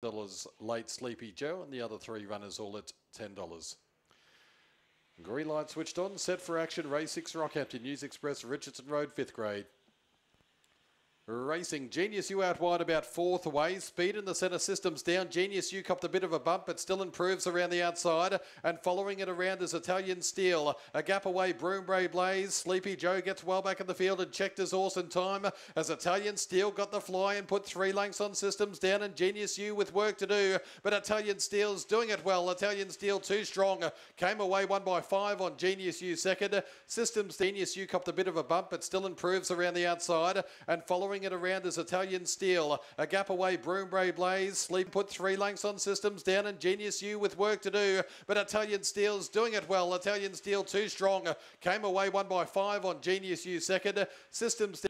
dollars late Sleepy Joe, and the other three runners all at ten dollars. Green light switched on, set for action. Race six, Rockhampton News Express, Richardson Road, fifth grade. Racing Genius U out wide about fourth away. Speed in the centre systems down. Genius U copped a bit of a bump, but still improves around the outside. And following it around is Italian Steel. A gap away, Broombray Blaze. Sleepy Joe gets well back in the field and checked his horse in time as Italian Steel got the fly and put three lengths on systems down. And Genius U with work to do, but Italian Steel's doing it well. Italian Steel too strong. Came away one by five on Genius U second. Systems Genius U copped a bit of a bump, but still improves around the outside. And following it around is Italian Steel. A gap away, Broombray Blaze. Sleep put three lengths on systems down, and Genius U with work to do. But Italian Steel's doing it well. Italian Steel too strong. Came away one by five on Genius U second. Systems.